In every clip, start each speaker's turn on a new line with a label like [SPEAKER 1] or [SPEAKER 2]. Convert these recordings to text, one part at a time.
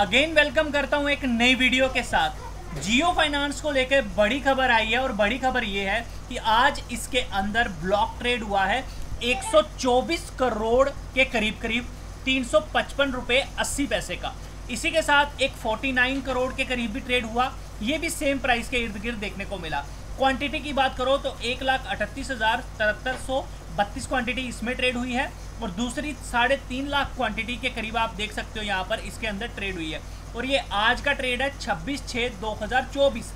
[SPEAKER 1] Again welcome करता हूँ एक नई वीडियो के साथ। जियो फाइनेंस को लेकर बड़ी खबर आई है और बड़ी खबर यह है कि आज इसके अंदर ब्लॉक ट्रेड हुआ है। 124 करोड़ के करीब करीब तीन 80 पैसे का। इसी के साथ एक 49 करोड़ के करीब भी ट्रेड हुआ। ये भी सेम प्राइस के इर्द गिर्द देखने को मिला। क्वांटिटी की बात करो तो एक लाख अठतीस हज़ार तिहत्तर सौ बत्तीस क्वांटिटी इसमें ट्रेड हुई है और दूसरी साढ़े तीन लाख क्वांटिटी के करीब आप देख सकते हो यहाँ पर इसके अंदर ट्रेड हुई है। और ये आज का ट्रेड है छब्बीस छः दो हज़ार चौबीस।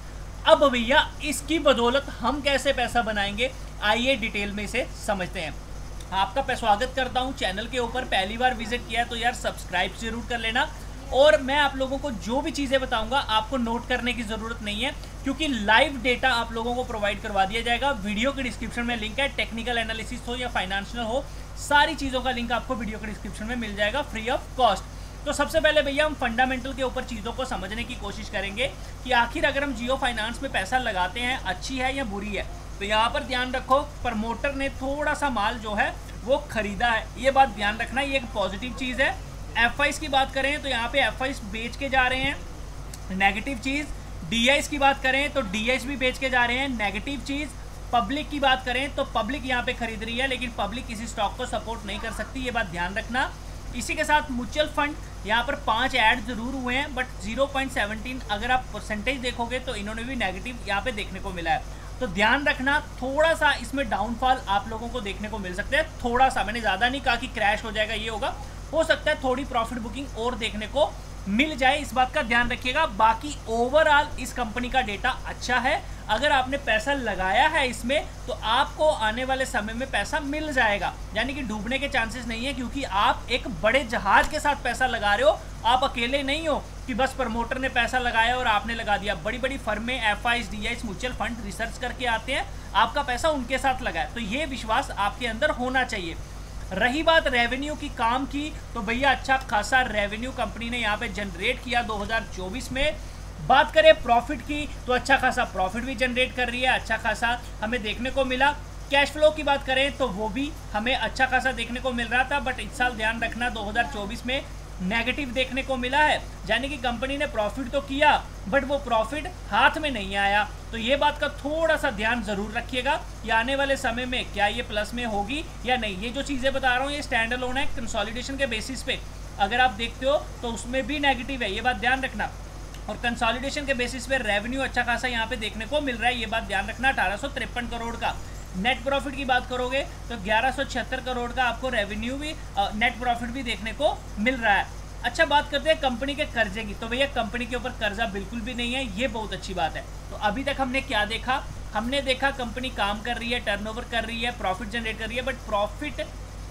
[SPEAKER 1] अब भैया, इसकी बदौलत हम कैसे पैसा बनाएँगे? आइए डिटेल में इसे समझते हैं। आपका स्वागत करता हूँ। चैनल के ऊपर पहली बार विज़िट किया है तो यार सब्सक्राइब ज़रूर कर लेना। और मैं आप लोगों को जो भी चीज़ें बताऊँगा, आपको नोट करने की ज़रूरत नहीं है। क्योंकि लाइव डेटा आप लोगों को प्रोवाइड करवा दिया जाएगा। वीडियो के डिस्क्रिप्शन में लिंक है टेक्निकल एनालिसिस हो या फाइनेंशियल हो, सारी चीज़ों का लिंक आपको वीडियो के डिस्क्रिप्शन में मिल जाएगा फ्री ऑफ़ कॉस्ट तो सबसे पहले भैया हम फंडामेंटल के ऊपर चीज़ों को समझने की कोशिश करेंगे कि आखिर अगर हम जियो फाइनेंस में पैसा लगाते हैं, अच्छी है या बुरी है तो यहाँ पर ध्यान रखो प्रमोटर ने थोड़ा सा माल जो है, वो खरीदा है। ये बात ध्यान रखना, ये एक पॉजिटिव चीज़ है। एफ़ की बात करें तो यहाँ पे एफ़ बेच के जा रहे हैं। नेगेटिव चीज़ डी की बात करें तो डी भी बेच के जा रहे हैं। नेगेटिव चीज़ पब्लिक की बात करें तो पब्लिक यहाँ पे खरीद रही है, लेकिन पब्लिक किसी स्टॉक को सपोर्ट नहीं कर सकती, ये बात ध्यान रखना। इसी के साथ म्यूचुअल फंड यहाँ पर पाँच ऐड ज़रूर हुए हैं बट 0.17 अगर आप परसेंटेज देखोगे तो इन्होंने भी नेगेटिव यहाँ पे देखने को मिला है। तो ध्यान रखना, थोड़ा सा इसमें डाउनफॉल आप लोगों को देखने को मिल सकता है। थोड़ा सा, मैंने ज़्यादा नहीं कहा कि क्रैश हो जाएगा, ये होगा। हो सकता है थोड़ी प्रॉफिट बुकिंग और देखने को मिल जाए, इस बात का ध्यान रखिएगा। बाकी ओवरऑल इस कंपनी का डेटा अच्छा है। अगर आपने पैसा लगाया है इसमें तो आपको आने वाले समय में पैसा मिल जाएगा। यानी कि डूबने के चांसेस नहीं है, क्योंकि आप एक बड़े जहाज़ के साथ पैसा लगा रहे हो। आप अकेले नहीं हो कि बस प्रमोटर ने पैसा लगाया और आपने लगा दिया। बड़ी बड़ी फर्में F I mutual fund research करके आते हैं। आपका पैसा उनके साथ लगाए तो ये विश्वास आपके अंदर होना चाहिए। रही बात रेवेन्यू की काम की तो भैया अच्छा खासा रेवेन्यू कंपनी ने यहाँ पे जनरेट किया 2024 में। बात करें प्रॉफिट की तो अच्छा खासा प्रॉफिट भी जनरेट कर रही है अच्छा खासा हमें देखने को मिला। कैश फ्लो की बात करें तो वो भी हमें अच्छा खासा देखने को मिल रहा था बट इस साल ध्यान रखना 2024 में नेगेटिव देखने को मिला है। यानी कि कंपनी ने प्रॉफिट तो किया बट वो प्रॉफिट हाथ में नहीं आया। तो ये बात का थोड़ा सा ध्यान ज़रूर रखिएगा कि आने वाले समय में क्या ये प्लस में होगी या नहीं। ये जो चीज़ें बता रहा हूँ, ये स्टैंड लोन है कंसॉलिडेशन के बेसिस पे। अगर आप देखते हो तो उसमें भी नेगेटिव है, ये बात ध्यान रखना। और कंसॉलिडेशन के बेसिस पे रेवेन्यू अच्छा खासा यहाँ पे देखने को मिल रहा है, ये बात ध्यान रखना, अठारह सौ तिरपन करोड़ का। नेट प्रॉफिट की बात करोगे तो ग्यारह करोड़ का आपको रेवेन्यू भी नेट प्रॉफिट भी देखने को मिल रहा है। अच्छा बात करते हैं कंपनी के कर्जे की। तो भैया, कंपनी के ऊपर कर्जा बिल्कुल भी नहीं है, ये बहुत अच्छी बात है। तो अभी तक हमने क्या देखा? हमने देखा कंपनी काम कर रही है टर्नओवर कर रही है प्रॉफिट जनरेट कर रही है बट प्रॉफिट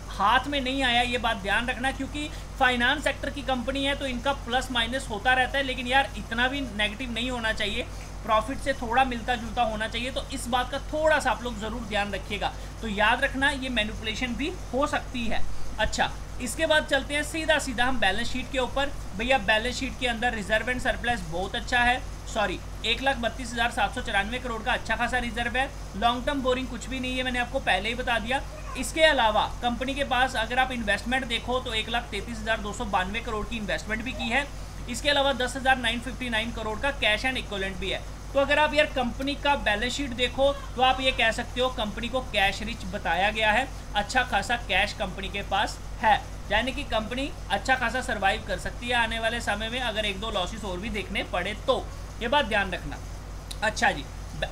[SPEAKER 1] हाथ में नहीं आया, ये बात ध्यान रखना, क्योंकि फाइनेंस सेक्टर की कंपनी है तो इनका प्लस माइनस होता रहता है, लेकिन यार, इतना भी नेगेटिव नहीं होना चाहिए। प्रॉफिट से थोड़ा मिलता जुलता होना चाहिए तो इस बात का थोड़ा सा आप लोग ज़रूर ध्यान रखिएगा। तो याद रखना, ये मैनिपुलेशन भी हो सकती है। अच्छा इसके बाद चलते हैं सीधा सीधा हम बैलेंस शीट के ऊपर। भैया बैलेंस शीट के अंदर रिज़र्व एंड सरप्लस बहुत अच्छा है। सॉरी एक लाख बत्तीस हज़ार सात सौ चौरानवे करोड़ का अच्छा खासा रिज़र्व है। लॉन्ग टर्म बोरिंग कुछ भी नहीं है, मैंने आपको पहले ही बता दिया। इसके अलावा कंपनी के पास अगर आप इन्वेस्टमेंट देखो तो एक लाख तैतीस हज़ार दो सौ बानवे करोड़ की इन्वेस्टमेंट भी की है। इसके अलावा दस हज़ार नाइन फिफ्टी नाइन करोड़ का कैश एंड इक्वलेंट भी है। तो अगर आप यार कंपनी का बैलेंस शीट देखो तो आप ये कह सकते हो कंपनी को कैश रिच बताया गया है। अच्छा खासा कैश कंपनी के पास। है। यानी कि कंपनी अच्छा खासा सर्वाइव कर सकती है आने वाले समय में, अगर एक दो लॉसेस और भी देखने पड़े तो। ये बात ध्यान रखना। अच्छा जी,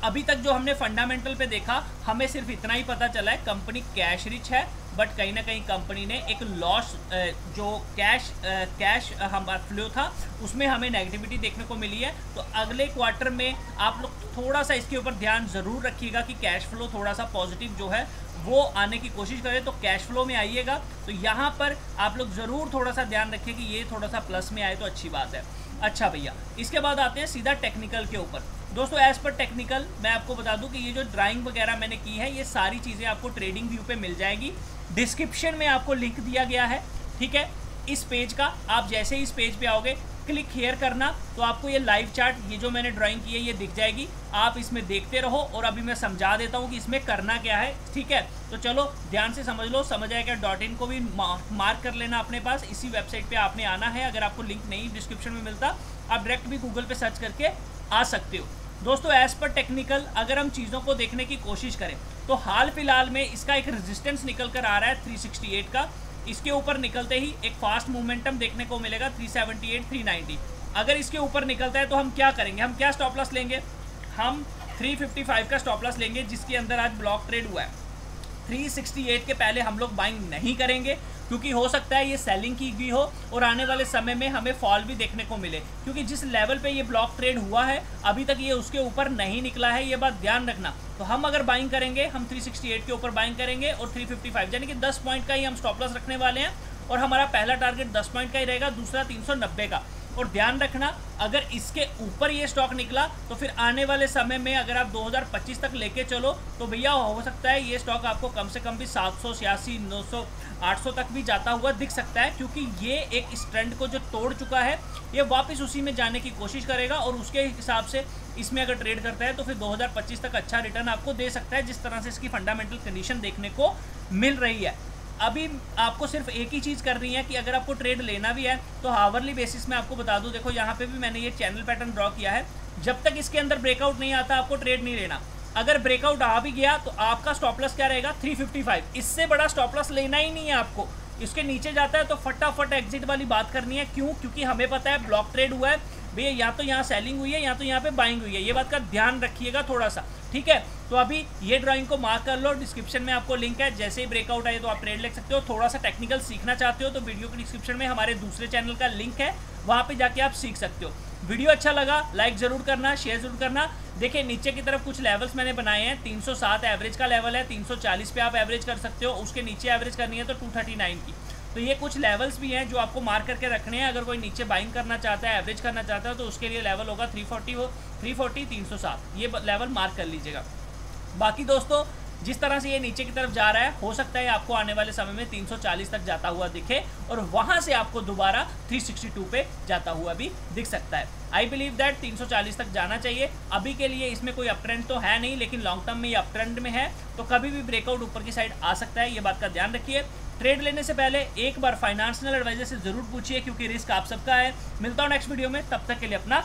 [SPEAKER 1] अभी तक जो हमने फंडामेंटल पे देखा, हमें सिर्फ़ इतना ही पता चला है, कंपनी कैश रिच है बट कहीं ना कहीं कंपनी ने एक लॉस जो कैश कैश हम फ्लो था, उसमें हमें नेगेटिविटी देखने को मिली है। तो अगले क्वार्टर में आप लोग थोड़ा सा इसके ऊपर ध्यान ज़रूर रखिएगा कि कैश फ्लो थोड़ा सा पॉजिटिव जो है वो आने की कोशिश करें तो कैश फ्लो में आइएगा। तो यहाँ पर आप लोग ज़रूर थोड़ा सा ध्यान रखें कि ये थोड़ा सा प्लस में आए तो अच्छी बात है। अच्छा भैया, इसके बाद आते हैं सीधा टेक्निकल के ऊपर। दोस्तों एज पर टेक्निकल मैं आपको बता दूँ कि ये जो ड्राइंग वगैरह मैंने की है, ये सारी चीज़ें आपको ट्रेडिंग व्यू पे मिल जाएगी। डिस्क्रिप्शन में आपको लिंक दिया गया है, ठीक है? इस पेज का, आप जैसे ही इस पेज पे आओगे क्लिक हेयर करना तो आपको ये लाइव चार्ट ये जो मैंने ड्राइंग की है, ये दिख जाएगी। आप इसमें देखते रहो और अभी मैं समझा देता हूँ कि इसमें करना क्या है, ठीक है? तो चलो, ध्यान से समझ लो, समझ आएगा डॉट इन को भी मार्क कर लेना अपने पास। इसी वेबसाइट पे आपने आना है, अगर आपको लिंक नहीं डिस्क्रिप्शन में मिलता, आप डायरेक्ट भी गूगल पे सर्च करके आ सकते हो। दोस्तों एज पर टेक्निकल अगर हम चीज़ों को देखने की कोशिश करें तो हाल फ़िलहाल में इसका एक रेजिस्टेंस निकल कर आ रहा है 368 का। इसके ऊपर निकलते ही एक फास्ट मोमेंटम देखने को मिलेगा 378 390 अगर इसके ऊपर निकलता है तो हम क्या करेंगे? हम क्या स्टॉप लॉस लेंगे? हम 355 का स्टॉप लॉस लेंगे, जिसके अंदर आज ब्लॉक ट्रेड हुआ है। 368 के पहले हम लोग बाइंग नहीं करेंगे, क्योंकि हो सकता है ये सेलिंग की गई हो और आने वाले समय में हमें फॉल भी देखने को मिले। क्योंकि जिस लेवल पे ये ब्लॉक ट्रेड हुआ है, अभी तक ये उसके ऊपर नहीं निकला है, ये बात ध्यान रखना। तो हम अगर बाइंग करेंगे, हम 368 के ऊपर बाइंग करेंगे और 355 यानी कि 10 पॉइंट का ही हम स्टॉप लॉस रखने वाले हैं और हमारा पहला टारगेट 10 पॉइंट का ही रहेगा, दूसरा 390 का। और ध्यान रखना, अगर इसके ऊपर ये स्टॉक निकला तो फिर आने वाले समय में अगर आप 2025 तक लेके चलो तो भैया हो सकता है ये स्टॉक आपको कम से कम भी सात सौ छियासी, नौ सौ, आठ सौ तक भी जाता हुआ दिख सकता है, क्योंकि ये एक इस ट्रेंड को जो तोड़ चुका है, ये वापस उसी में जाने की कोशिश करेगा और उसके हिसाब से इसमें अगर ट्रेड करता है तो फिर 2025 तक अच्छा रिटर्न आपको दे सकता है, जिस तरह से इसकी फंडामेंटल कंडीशन देखने को मिल रही है। अभी आपको सिर्फ़ एक ही चीज़ करनी है कि अगर आपको ट्रेड लेना भी है तो हावरली बेसिस में आपको बता दूँ, देखो यहाँ पे भी मैंने ये चैनल पैटर्न ड्रॉ किया है। जब तक इसके अंदर ब्रेकआउट नहीं आता, आपको ट्रेड नहीं लेना। अगर ब्रेकआउट आ भी गया तो आपका स्टॉपलस क्या रहेगा? 355 इससे बड़ा स्टॉपलस लेना ही नहीं है आपको। इसके नीचे जाता है तो फटाफट एग्जिट वाली बात करनी है। क्यों? क्योंकि हमें पता है ब्लॉक ट्रेड हुआ है। भैया, या तो यहाँ सेलिंग हुई है, या तो यहाँ पे बाइंग हुई है। ये बात का ध्यान रखिएगा थोड़ा सा ठीक है? तो अभी ये ड्राइंग को मार्क कर लो डिस्क्रिप्शन में आपको लिंक है। जैसे ही ब्रेकआउट आए तो आप ट्रेड ले सकते हो। थोड़ा सा टेक्निकल सीखना चाहते हो तो वीडियो के डिस्क्रिप्शन में हमारे दूसरे चैनल का लिंक है। वहाँ पे जाके आप सीख सकते हो। वीडियो अच्छा लगा लाइक ज़रूर करना शेयर ज़रूर करना। देखिए, नीचे की तरफ़ कुछ लेवल्स मैंने बनाए हैं। 307 एवरेज का लेवल है 340 पे आप एवरेज कर सकते हो। उसके नीचे एवरेज करनी है तो 239 की। तो ये कुछ लेवल्स भी हैं जो आपको मार्क करके रखने हैं। अगर कोई नीचे बाइंग करना चाहता है एवरेज करना चाहता है तो उसके लिए लेवल होगा 340 हो 340 307 ये लेवल मार्क कर लीजिएगा। बाकी दोस्तों, जिस तरह से ये नीचे की तरफ़ जा रहा है, हो सकता है आपको आने वाले समय में 340 तक जाता हुआ दिखे और वहाँ से आपको दोबारा 362 पे जाता हुआ भी दिख सकता है। आई बिलीव दैट 340 तक जाना चाहिए। अभी के लिए इसमें कोई अप ट्रेंड तो है नहीं, लेकिन लॉन्ग टर्म में ये अप ट्रेंड में है तो कभी भी ब्रेकआउट ऊपर की साइड आ सकता है। ये बात का ध्यान रखिए। ट्रेड लेने से पहले एक बार फाइनेंशियल एडवाइजर से ज़रूर पूछिए, क्योंकि रिस्क आप सबका है। मिलता हूँ नेक्स्ट वीडियो में, तब तक के लिए अपना